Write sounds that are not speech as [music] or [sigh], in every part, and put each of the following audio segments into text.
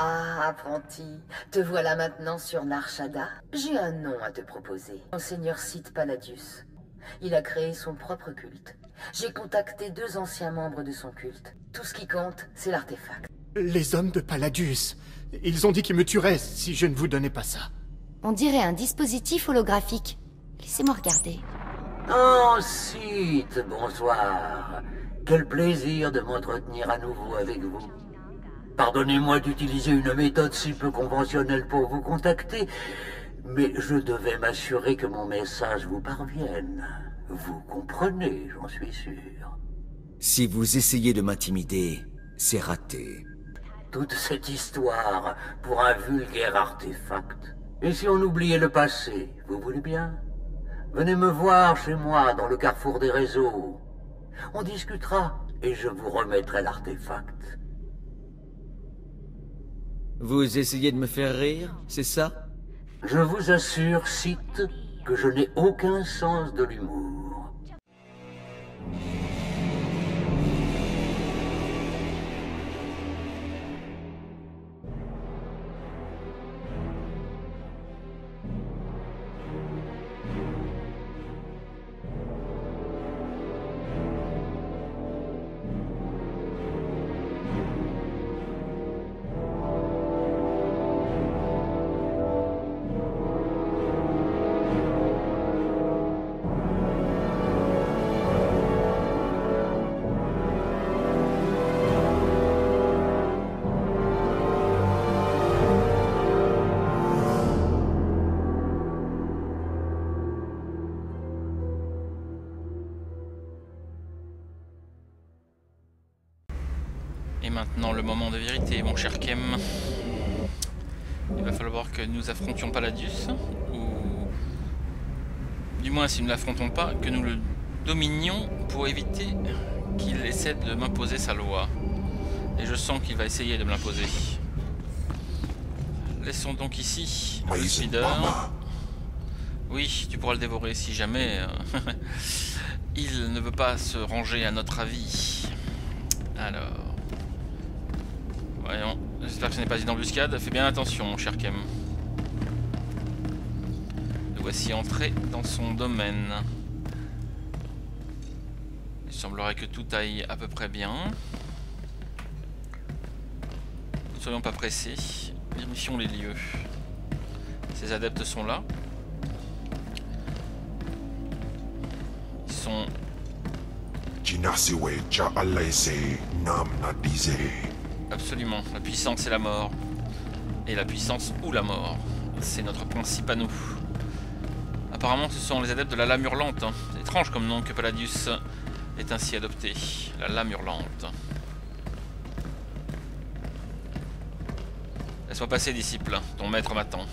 Ah, apprenti, te voilà maintenant sur Narshada J'ai un nom à te proposer. Monseigneur Sith Palladius. Il a créé son propre culte. J'ai contacté deux anciens membres de son culte. Tout ce qui compte, c'est l'artefact. Les hommes de Palladius. Ils ont dit qu'ils me tueraient si je ne vous donnais pas ça. On dirait un dispositif holographique. Laissez-moi regarder. Oh, Sith, bonsoir. Quel plaisir de m'entretenir à nouveau avec vous. Pardonnez-moi d'utiliser une méthode si peu conventionnelle pour vous contacter, mais je devais m'assurer que mon message vous parvienne. Vous comprenez, j'en suis sûr. Si vous essayez de m'intimider, c'est raté. Toute cette histoire pour un vulgaire artefact. Et si on oubliait le passé, vous voulez bien? Venez me voir chez moi dans le carrefour des réseaux. On discutera et je vous remettrai l'artefact. Vous essayez de me faire rire, c'est ça? Je vous assure, Sith, que je n'ai aucun sens de l'humour. Maintenant le moment de vérité, mon cher Kem. Il va falloir que nous affrontions Palladius, ou du moins si nous ne l'affrontons pas, que nous le dominions pour éviter qu'il essaie de m'imposer sa loi. Et je sens qu'il va essayer de me l'imposer. Laissons donc ici le leader. Oui, tu pourras le dévorer si jamais. euh, [laughs] Il ne veut pas se ranger à notre avis. Alors. Voyons. J'espère que ce n'est pas une embuscade. Fais bien attention, mon cher Kem. Le voici entré dans son domaine. Il semblerait que tout aille à peu près bien. Ne soyons pas pressés. Vérifions les lieux. Ces adeptes sont là. Ils sont Absolument, la puissance et la mort. Et la puissance ou la mort. C'est notre principe à nous. Apparemment, ce sont les adeptes de la lame hurlante. hein. Étrange comme nom que Palladius est ainsi adopté. La lame hurlante. Laisse-moi passer, disciple. Ton maître m'attend.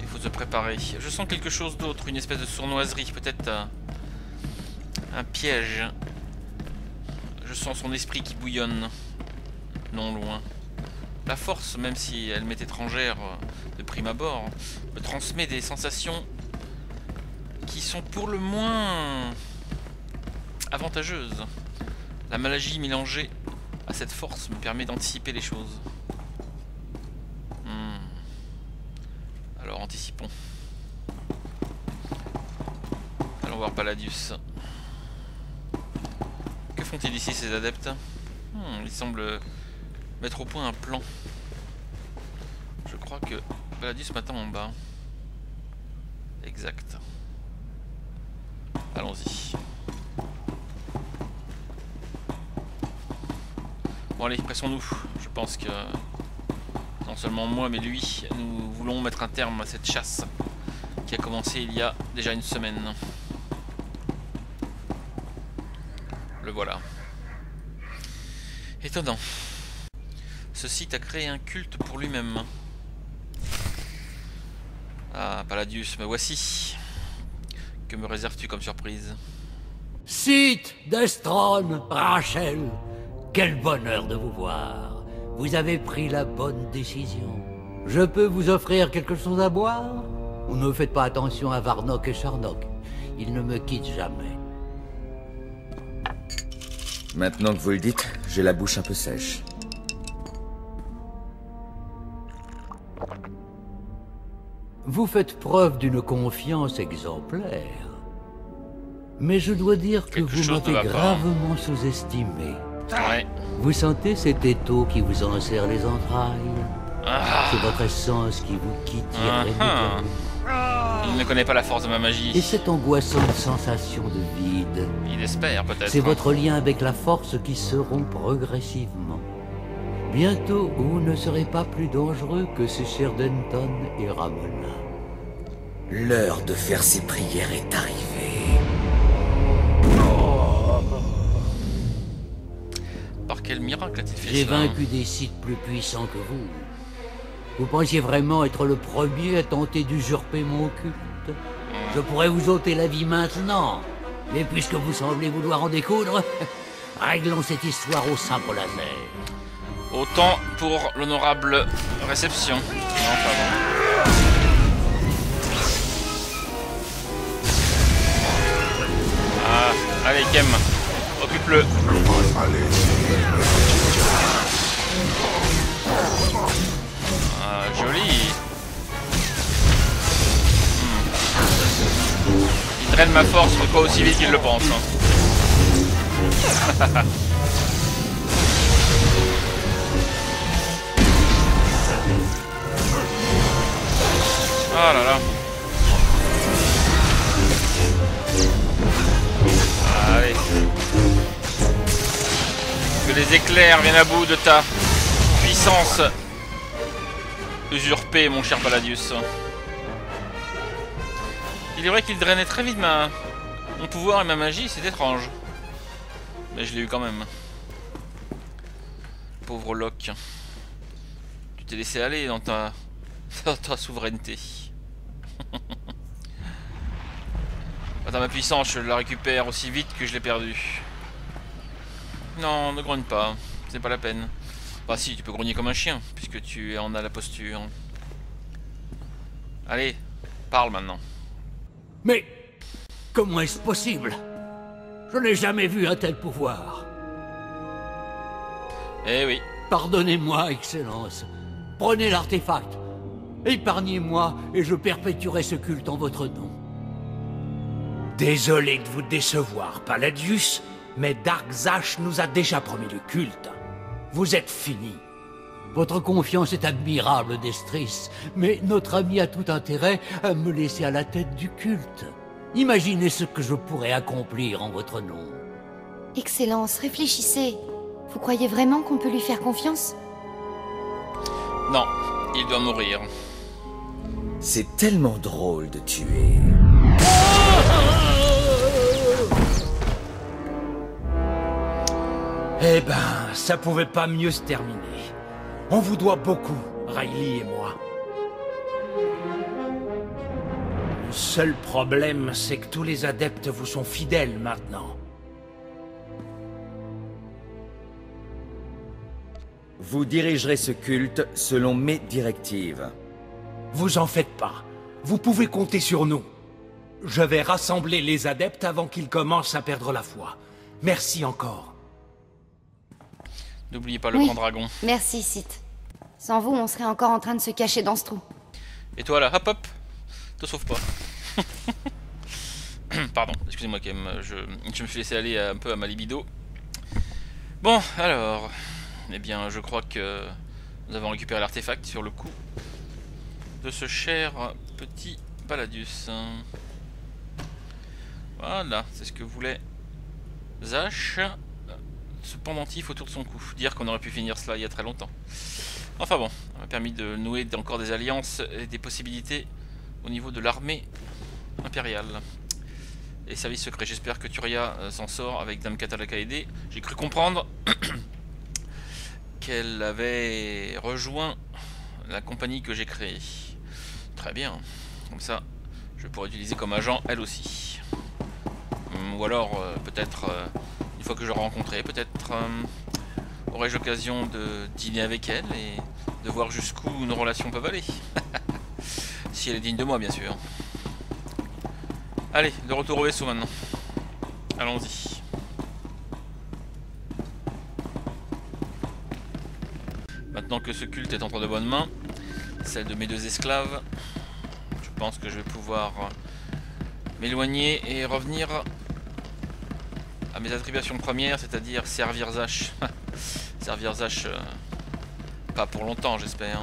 Il faut se préparer. Je sens quelque chose d'autre, une espèce de sournoiserie, peut-être euh, un piège. Son esprit qui bouillonne, non loin. La force, même si elle m'est étrangère euh, de prime abord, me transmet des sensations qui sont pour le moins avantageuses. La magie mélangée à cette force me permet d'anticiper les choses. Hmm. Alors anticipons. Allons voir Palladius. Font-ils ici ces adeptes Hmm, Ils semblent mettre au point un plan. Je crois que Palladius m'attend en bas. Exact. Allons-y. Bon allez, pressons-nous. Je pense que non seulement moi mais lui, nous voulons mettre un terme à cette chasse qui a commencé il y a déjà une semaine. Voilà. Étonnant. Ce site a créé un culte pour lui-même. Ah, Palladius, me voici. Que me réserves-tu comme surprise? Sith, Destron, Rachel, quel bonheur de vous voir. Vous avez pris la bonne décision. Je peux vous offrir quelque chose à boire? Ou ne faites pas attention à Varnock et Charnock. Ils ne me quittent jamais. Maintenant que vous le dites, j'ai la bouche un peu sèche. Vous faites preuve d'une confiance exemplaire. Mais je dois dire que vous m'avez gravement sous-estimé. Vous sentez cet étau qui vous enserre les entrailles? C'est votre essence qui vous quitte il ne connaît pas la force de ma Et magie. cette angoissante sensation de vide, Il espère peut-être. c'est votre lien avec la force qui se rompt progressivement. Bientôt, vous ne serez pas plus dangereux que ce cher Denton et Ramona. L'heure de faire ses prières est arrivée. Par quel miracle a-t-il fait J'ai vaincu des sites plus puissants que vous. Vous pensiez vraiment être le premier à tenter d'usurper mon culte Je pourrais vous ôter la vie maintenant. Mais puisque vous semblez vouloir en découdre, [laughs] réglons cette histoire au simple laser. Autant pour l'honorable réception. Non, pardon. Ah, allez, Kem, occupe-le. Draine ma force, pas aussi vite qu'il le pense. hein. [laughs] Ah là là. Allez. Que les éclairs viennent à bout de ta puissance usurpée, mon cher Palladius. Il est vrai qu'il drainait très vite ma... mon pouvoir et ma magie, c'est étrange. Mais je l'ai eu quand même. Pauvre Locke. Tu t'es laissé aller dans ta, [laughs] dans ta souveraineté. [laughs] Attends, ma puissance, je la récupère aussi vite que je l'ai perdue. Non, ne grogne pas. C'est pas la peine. Bah si, tu peux grogner comme un chien, puisque tu en as la posture. Allez, parle maintenant. Mais comment est-ce possible? Je n'ai jamais vu un tel pouvoir. Eh oui, Pardonnez-moi, Excellence. Prenez l'artefact. Épargnez-moi et je perpétuerai ce culte en votre nom. Désolé de vous décevoir, Palladius, mais Darkzash nous a déjà promis le culte. Vous êtes fini. Votre confiance est admirable, Destris, mais notre ami a tout intérêt à me laisser à la tête du culte. Imaginez ce que je pourrais accomplir en votre nom. Excellence, réfléchissez. Vous croyez vraiment qu'on peut lui faire confiance? Non, il doit mourir. C'est tellement drôle de tuer. Eh ben, ça pouvait pas mieux se terminer. On vous doit beaucoup, Riley et moi. Le seul problème, c'est que tous les adeptes vous sont fidèles maintenant. Vous dirigerez ce culte selon mes directives. Vous en faites pas. Vous pouvez compter sur nous. Je vais rassembler les adeptes avant qu'ils commencent à perdre la foi. Merci encore. N'oubliez pas le Oui. grand dragon. Merci, Sith. Sans vous, on serait encore en train de se cacher dans ce trou. Et toi là, hop hop, te sauve pas. [coughs] Pardon, excusez-moi quand même, je, me suis laissé aller un peu à ma libido. Bon, alors, eh bien, je crois que nous avons récupéré l'artefact sur le coup de ce cher petit Palladius. Voilà, c'est ce que voulait Zash. Ce pendentif autour de son cou. Dire qu'on aurait pu finir cela il y a très longtemps. Enfin bon, ça m'a permis de nouer encore des alliances et des possibilités au niveau de l'armée impériale. Et services secrets. J'espère que Turia euh, s'en sort avec Dame Katala Kaede. J'ai cru comprendre [coughs] qu'elle avait rejoint la compagnie que j'ai créée. Très bien. Comme ça, je pourrais utiliser comme agent elle aussi. Hum, Ou alors, euh, peut-être, euh, une fois que je rencontrée, peut-être euh, aurai-je l'occasion de dîner avec elle et de voir jusqu'où nos relations peuvent aller. [laughs] si elle est digne de moi, bien sûr. Allez, de retour au vaisseau maintenant. Allons-y. Maintenant que ce culte est entre de bonnes mains, celle de mes deux esclaves, pense que je vais pouvoir m'éloigner et revenir à mes attributions premières, c'est-à-dire servir Zach. [laughs] servir Zach, euh, pas pour longtemps j'espère.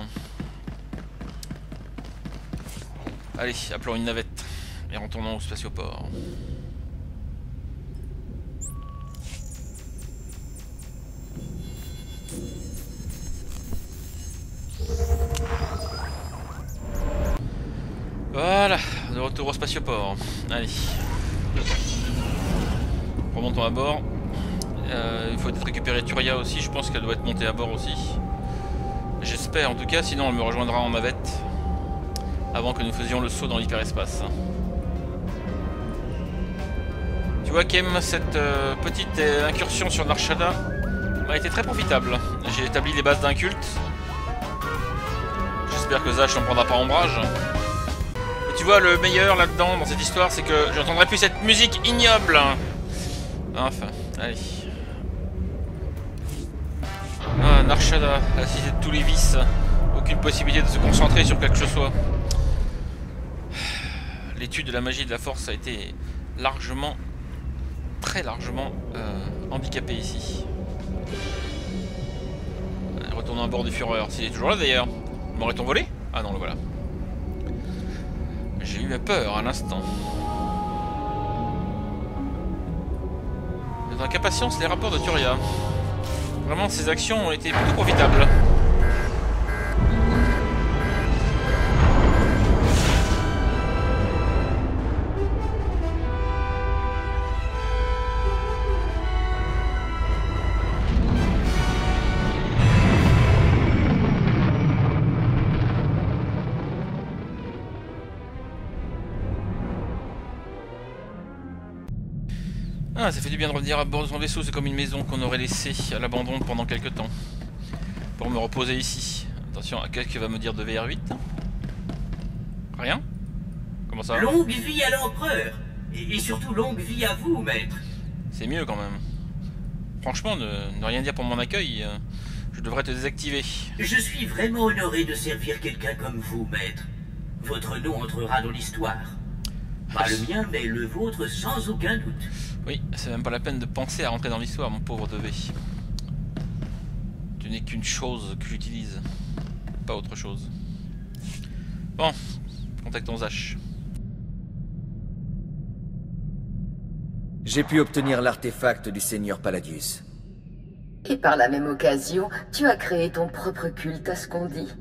Allez, appelons une navette et retournons au spatioport. Voilà, de retour au spatioport. Allez. Remontons à bord. Euh, il faut peut-être récupérer Turia aussi, je pense qu'elle doit être montée à bord aussi. J'espère en tout cas, sinon elle me rejoindra en navette. Avant que nous faisions le saut dans l'hyperespace. Tu vois Kem, cette euh, petite euh, incursion sur Narshada m'a été très profitable. J'ai établi les bases d'un culte. J'espère que Zach n'en prendra pas ombrage tu vois, le meilleur là-dedans, dans cette histoire, c'est que j'entendrai plus cette musique ignoble. Enfin, allez. Ah, Narshada, la de tous les vices. Aucune possibilité de se concentrer sur quelque chose. L'étude de la magie de la force a été largement, très largement euh, handicapée ici. Retournons à bord du Führer. S'il est toujours là d'ailleurs. M'aurait-on volé? Ah non, le voilà. J'ai eu peur à l'instant. Avec impatience les rapports de Turia. Vraiment, ces actions ont été plutôt profitables. Ah, ça fait du bien de revenir à bord de son vaisseau, c'est comme une maison qu'on aurait laissée à l'abandon pendant quelques temps. Pour me reposer ici. Attention, qu'est-ce qu'il va me dire de VR8 Rien? Comment ça Longue vie à l'empereur et, surtout longue vie à vous, maître C'est mieux quand même. Franchement, ne, ne, rien dire pour mon accueil, euh, je devrais te désactiver. Je suis vraiment honoré de servir quelqu'un comme vous, maître. Votre nom entrera dans l'histoire. Pas le mien, mais le vôtre sans aucun doute. Oui, c'est même pas la peine de penser à rentrer dans l'histoire, mon pauvre Devé. Tu n'es qu'une chose que j'utilise, pas autre chose. Bon, contactons Zach. J'ai pu obtenir l'artefact du Seigneur Palladius. Et par la même occasion, tu as créé ton propre culte à ce qu'on dit.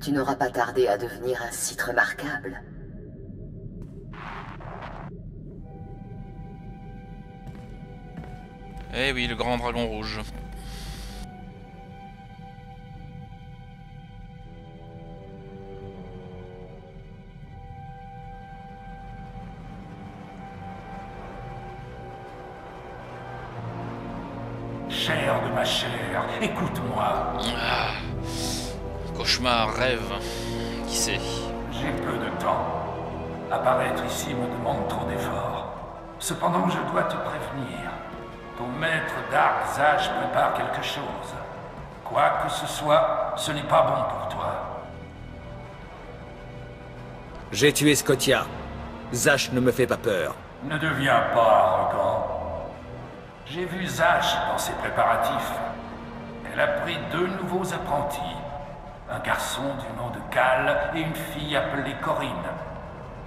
Tu n'auras pas tardé à devenir un site remarquable. Eh oui, le grand dragon rouge. Chair de ma chair, écoute-moi. Ah, cauchemar, rêve, qui sait J'ai peu de temps. Apparaître ici me demande trop d'efforts. Cependant, je dois te prévenir. Ton maître Dark Zach prépare quelque chose. Quoi que ce soit, ce n'est pas bon pour toi. J'ai tué Scotia. Zach ne me fait pas peur. Ne deviens pas arrogant. J'ai vu Zach dans ses préparatifs. Elle a pris deux nouveaux apprentis. Un garçon du nom de Cal et une fille appelée Corinne.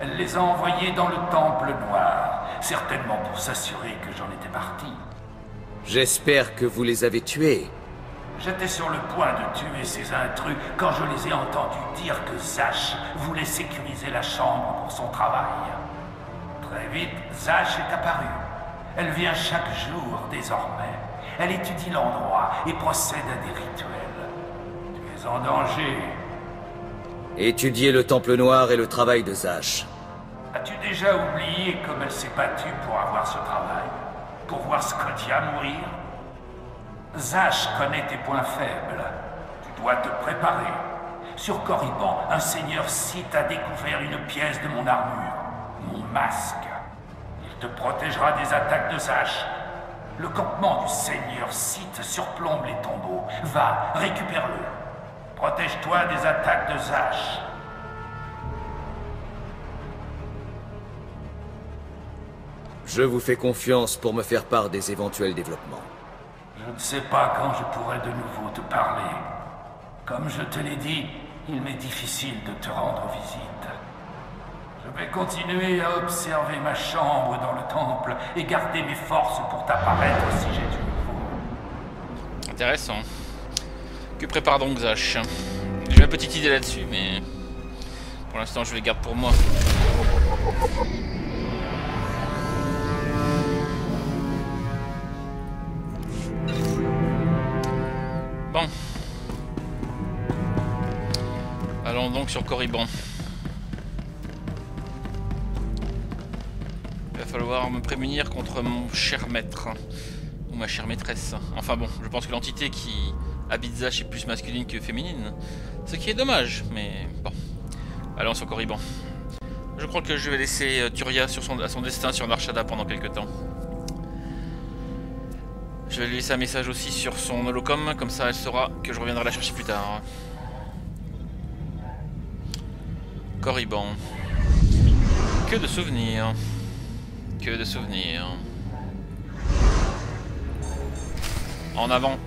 Elle les a envoyés dans le Temple Noir, certainement pour s'assurer que j'en étais parti. J'espère que vous les avez tués. J'étais sur le point de tuer ces intrus quand je les ai entendus dire que Zach voulait sécuriser la chambre pour son travail. Très vite, Zach est apparue. Elle vient chaque jour désormais. Elle étudie l'endroit et procède à des rituels. Tu es en danger. Étudier le Temple Noir et le travail de Zach. As-tu déjà oublié comme elle s'est battue pour avoir ce travail? Pour voir Scotia mourir Zach connaît tes points faibles. Tu dois te préparer. Sur Corriban, un seigneur Sith a découvert une pièce de mon armure, mon masque. Il te protégera des attaques de Zach. Le campement du seigneur Sith surplombe les tombeaux. Va, récupère-le. Protège-toi des attaques de Zach. Je vous fais confiance pour me faire part des éventuels développements. Je ne sais pas quand je pourrai de nouveau te parler. Comme je te l'ai dit, il m'est difficile de te rendre visite. Je vais continuer à observer ma chambre dans le temple et garder mes forces pour t'apparaître si j'ai du nouveau. Intéressant. Que prépare donc Zash? J'ai une petite idée là-dessus, mais pour l'instant je les garde pour moi. Sur Corriban. Il va falloir me prémunir contre mon cher maître. Ou ma chère maîtresse. Enfin bon, je pense que l'entité qui habite Zash est plus masculine que féminine. Ce qui est dommage, mais bon. Allons sur Corriban. Je crois que je vais laisser euh, Turia à son destin sur Narshada pendant quelques temps. Je vais lui laisser un message aussi sur son holocom, comme ça elle saura que je reviendrai la chercher plus tard. Corriban. Que de souvenirs. Que de souvenirs. En avant.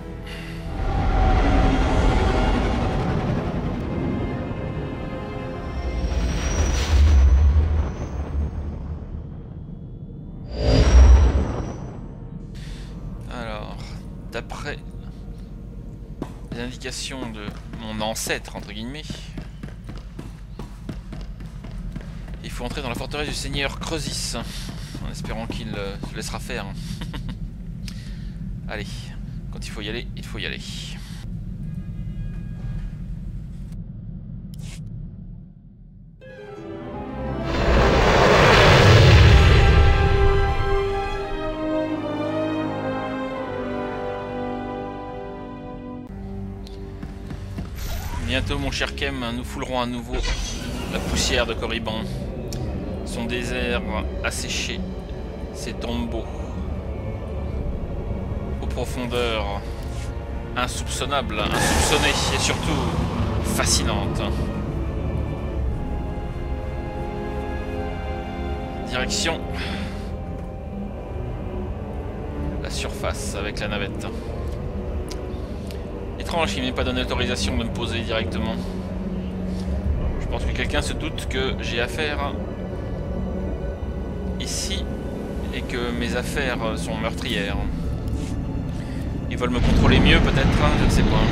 Alors, d'après les indications de mon ancêtre, entre guillemets, faut entrer dans la forteresse du seigneur Creusis, en espérant qu'il euh, se laissera faire. [laughs] Allez, quand il faut y aller, il faut y aller. Bientôt, mon cher Kem, nous foulerons à nouveau la poussière de Corriban. Son désert asséché, ses tombeaux, aux profondeurs insoupçonnables, insoupçonnées et surtout fascinantes. Direction la surface avec la navette. Étrange qu'il m'ait pas donné l'autorisation de me poser directement. Je pense que quelqu'un se doute que j'ai affaire ici et que mes affaires sont meurtrières. Ils veulent me contrôler mieux peut-être, hein, je ne sais pas.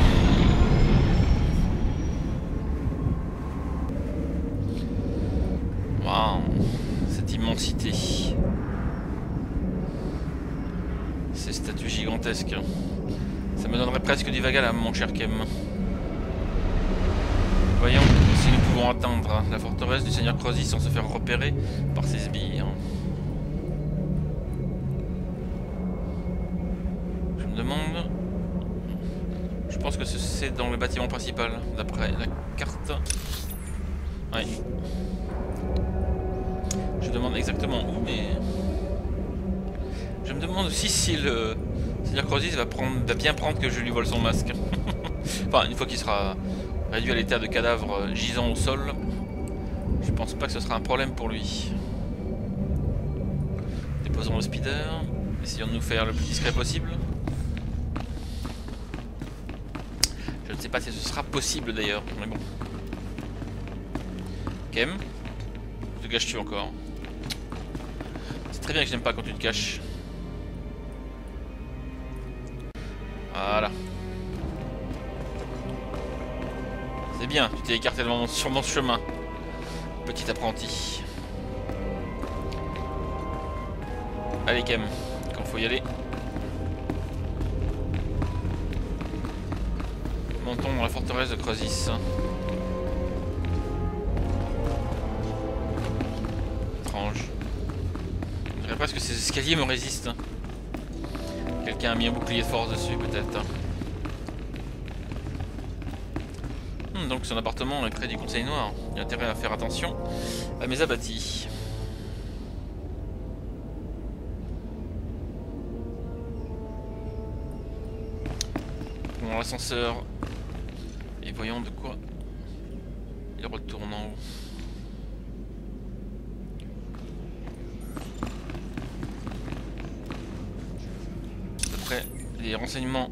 Waouh, cette immensité. Ces statues gigantesques. Ça me donnerait presque du l'âme, mon cher Kem. Voyons si nous pouvons atteindre la forteresse du Seigneur Crozy sans se faire repérer par ses sbires. Je me demande... Je pense que dans le bâtiment principal, d'après la carte. Ouais. Je demande exactement où, mais... Je me demande aussi si le Crosis va, va bien prendre que je lui vole son masque. [laughs] enfin, une fois qu'il sera réduit à l'état de cadavre gisant au sol, je pense pas que ce sera un problème pour lui. Déposons le speeder. Essayons de nous faire le plus discret possible. Ne sais pas si ce sera possible d'ailleurs, mais bon. Kem Te caches-tu encore? C'est très bien que je n'aime pas quand tu te caches. Voilà. C'est bien, tu t'es écarté sur mon chemin. Petit apprenti. Allez Kem, quand faut y aller. Dans la forteresse de Crosis. Étrange. Je dirais presque que ces escaliers me résistent. Quelqu'un a mis un bouclier de force dessus, peut-être. Hmm, donc son appartement est près du Conseil Noir. Il y a intérêt à faire attention à mes abattis. L'ascenseur voyons de quoi il retourne en haut. D'après les renseignements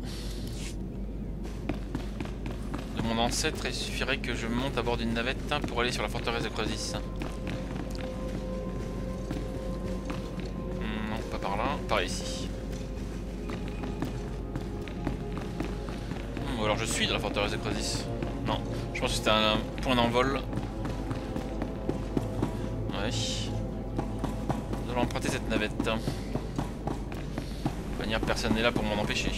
de mon ancêtre, il suffirait que je monte à bord d'une navette pour aller sur la forteresse de Croisis. Hmm, non, pas par là, par ici. Hmm, ou alors je suis dans la forteresse de Croisis. Non, je pense que c'était un, point d'envol. Ouais. Nous allons emprunter cette navette. De manière, personne n'est là pour m'en empêcher.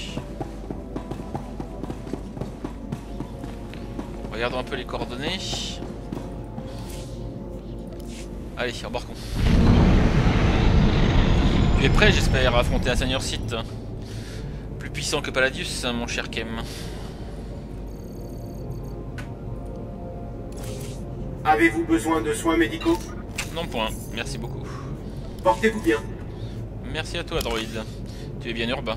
Regardons un peu les coordonnées. Allez, embarquons. Tu es prêt, j'espère, à affronter un seigneur site Plus puissant que Palladius, mon cher Kem. Avez-vous besoin de soins médicaux? Non point, merci beaucoup. Portez-vous bien. Merci à toi, droïde. Tu es bien urbain.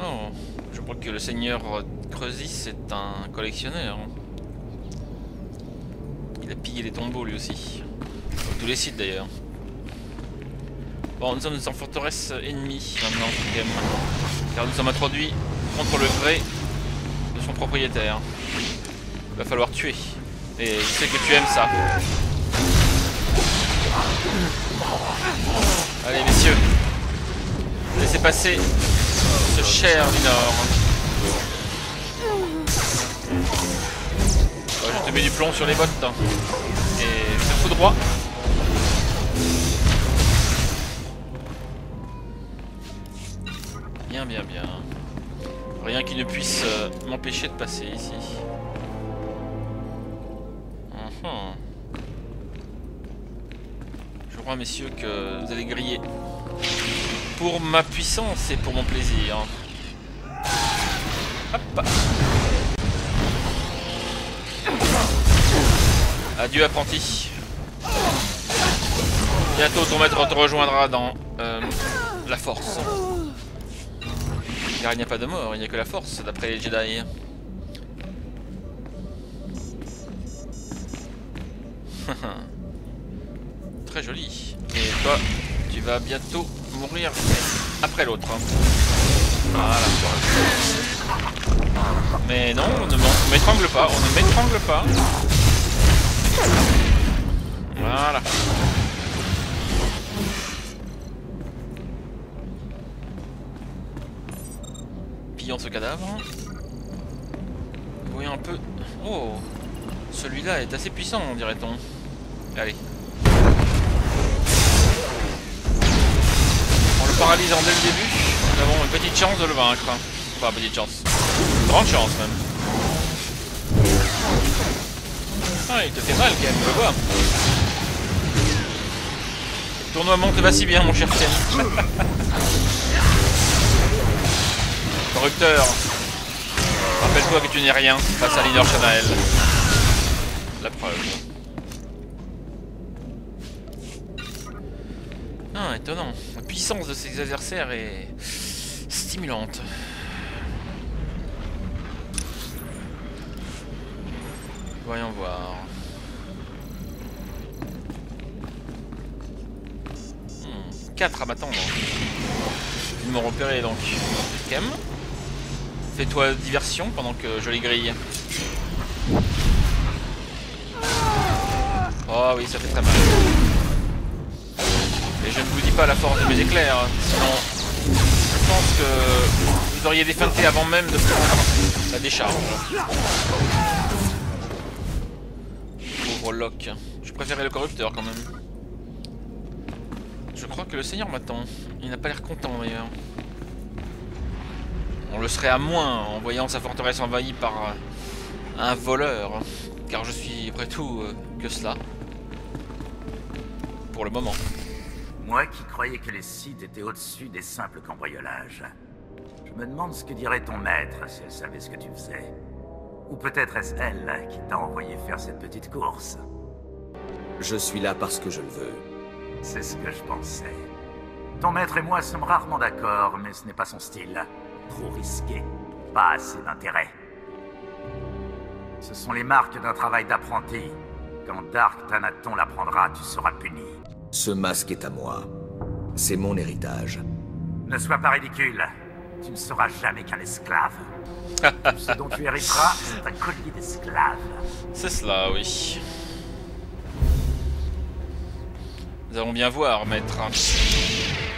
Oh, je crois que le seigneur Creusis est un collectionneur. Il a pillé les tombeaux lui aussi. Comme tous les sites d'ailleurs. Bon, nous sommes en forteresse ennemie maintenant, car nous sommes introduits contre le gré de son propriétaire. Il va falloir tuer. Et je sais que tu aimes ça. Allez messieurs, laissez passer ce cher du Nord. je te mets du plomb sur les bottes. Hein. Et je te fous droit. Bien, bien, bien. Rien qui ne puisse euh, m'empêcher de passer ici. Uh-huh. Je crois, messieurs, que vous allez griller. Pour ma puissance et pour mon plaisir. Hop Adieu apprenti. Bientôt ton maître te rejoindra dans euh, la force. Il n'y a pas de mort, il n'y a que la force, d'après les Jedi. [laughs] Très joli. Et toi, tu vas bientôt mourir après l'autre. Voilà. Mais non, on ne m'étrangle pas, on ne m'étrangle pas. Voilà. Ce cadavre. Voyons un peu. Oh Celui-là est assez puissant, dirait-on. Allez. En le paralysant dès le début, nous avons une petite chance de le vaincre. Enfin, petite chance. Grande chance, même. Ah, il te fait mal, quand même, je vois. Le tournoiement te va si bien, mon cher. [laughs] Corrupteur Rappelle-toi que tu n'es rien face à Leader Chanael. La preuve. Ah, étonnant. La puissance de ses adversaires est stimulante. Voyons voir. Hmm, 4 à m'attendre. Ils m'ont repéré donc. Fais-toi diversion pendant que je les grille. Oh oui, ça fait très mal. Et je ne vous dis pas la force de mes éclairs, sinon je pense que vous auriez défeinté avant même de prendre la décharge. Pauvre Locke. Je préférais le corrupteur quand même. Je crois que le seigneur m'attend. Il n'a pas l'air content d'ailleurs. On le serait à moins en voyant sa forteresse envahie par euh, un voleur. Car je suis, après tout, euh, que cela. Pour le moment. Moi qui croyais que les Sith étaient au-dessus des simples cambriolages. Je me demande ce que dirait ton maître si elle savait ce que tu faisais. Ou peut-être est-ce elle qui t'a envoyé faire cette petite course. Je suis là parce que je le veux. C'est ce que je pensais. Ton maître et moi sommes rarement d'accord, mais ce n'est pas son style. Trop risqué. Pas assez d'intérêt. Ce sont les marques d'un travail d'apprenti. Quand Dark Thanaton l'apprendra, tu seras puni. Ce masque est à moi. C'est mon héritage. Ne sois pas ridicule. Tu ne seras jamais qu'un esclave. [laughs] Ce dont tu hériteras, c'est un collier d'esclave. C'est cela, oui. Nous allons bien voir, maître.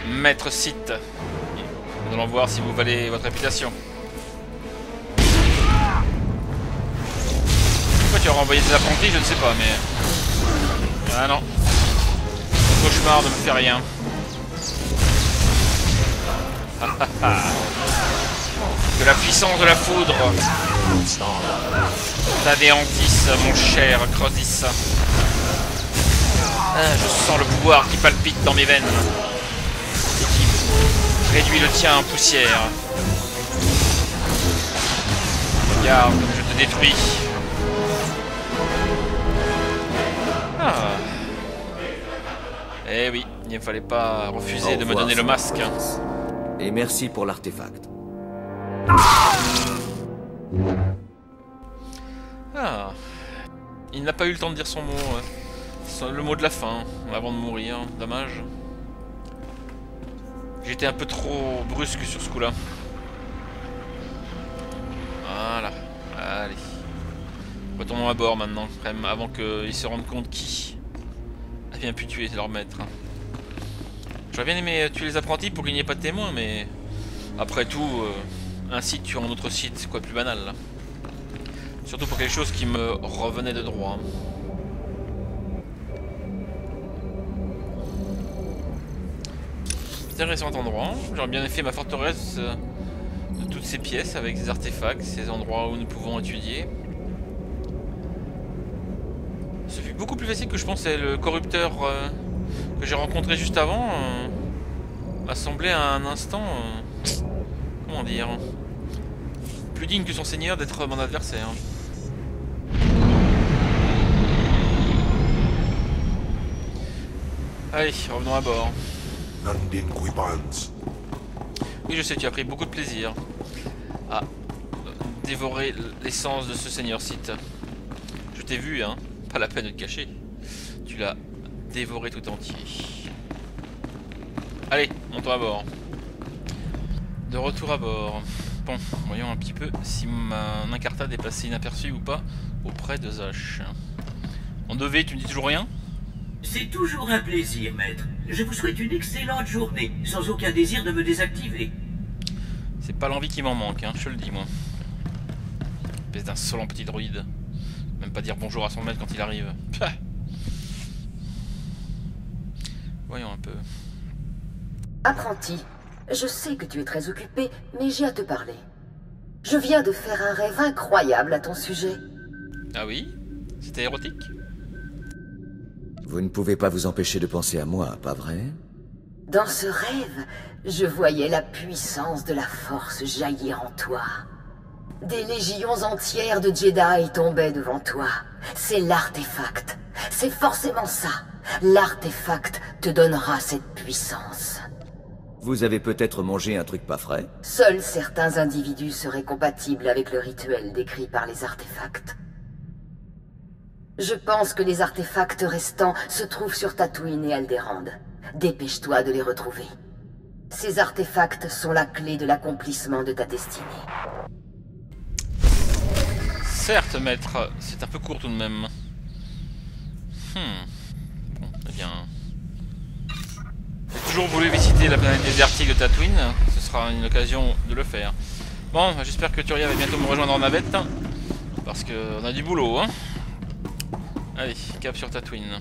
Maître Sith. Allons voir si vous valez votre réputation. Pourquoi tu as renvoyé des apprentis Je ne sais pas, mais... Ah non. Cauchemar ne me fait rien. [laughs] que la puissance de la foudre t'anéantisse, mon cher Crosis. Ah, je sens le pouvoir qui palpite dans mes veines réduit le tien en poussière. Regarde je te détruis. Ah. Eh oui, il ne fallait pas refuser Au de me donner le masque. Et merci pour l'artefact. Ah. Il n'a pas eu le temps de dire son mot. Son- Le mot de la fin, avant de mourir. Dommage. J'étais un peu trop brusque sur ce coup-là. Voilà. Allez. Retournons à bord maintenant, avant qu'ils se rendent compte qui a bien pu tuer leur maître. J'aurais bien aimé tuer les apprentis pour qu'il n'y ait pas de témoins, mais... Après tout, euh, un site tuant un autre site, c'est quoi plus banal, Surtout pour quelque chose qui me revenait de droit. Intéressant endroit. J'aurais bien fait ma forteresse euh, de toutes ces pièces avec ces artefacts, ces endroits où nous pouvons étudier. Ce fut beaucoup plus facile que je pensais. Le corrupteur euh, que j'ai rencontré juste avant euh, m'a semblé à un instant... euh, comment dire Plus digne que son seigneur d'être mon adversaire. Allez, revenons à bord. Oui, je sais, tu as pris beaucoup de plaisir à euh, dévorer l'essence de ce seigneur site. Je t'ai vu, hein. Pas la peine de te cacher. Tu l'as dévoré tout entier. Allez, montons à bord. De retour à bord. Bon, voyons un petit peu si mon incartade est passée inaperçue ou pas auprès de Zach. On devait, tu me dis toujours rien? C'est toujours un plaisir, maître. Je vous souhaite une excellente journée, sans aucun désir de me désactiver. C'est pas l'envie qui m'en manque, hein, je te le dis moi. Espèce d'insolent petit droïde. Même pas dire bonjour à son maître quand il arrive. Pah. Voyons un peu. Apprenti, je sais que tu es très occupé, mais j'ai à te parler. Je viens de faire un rêve incroyable à ton sujet. Ah oui? C'était érotique? Vous ne pouvez pas vous empêcher de penser à moi, pas vrai? Dans ce rêve, je voyais la puissance de la force jaillir en toi. Des légions entières de Jedi tombaient devant toi. C'est l'artefact. C'est forcément ça. L'artefact te donnera cette puissance. Vous avez peut-être mangé un truc pas frais? Seuls certains individus seraient compatibles avec le rituel décrit par les artefacts. Je pense que les artefacts restants se trouvent sur Tatooine et Alderaan. Dépêche-toi de les retrouver. Ces artefacts sont la clé de l'accomplissement de ta destinée. Certes, maître, c'est un peu court tout de même. Hmm. Bon, eh bien... J'ai toujours voulu visiter la planète désertique de Tatooine. Ce sera une occasion de le faire. Bon, j'espère que Turia va bientôt me rejoindre en navette. Parce qu'on a du boulot, hein. Allez, cap sur Tatooine.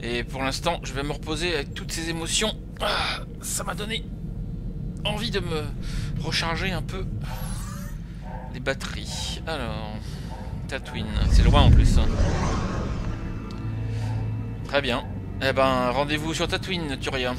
Et pour l'instant, je vais me reposer avec toutes ces émotions. Ah, ça m'a donné envie de me recharger un peu les batteries. Alors, Tatooine, c'est loin en plus. hein. Très bien. Eh ben, rendez-vous sur Tatooine, Turia.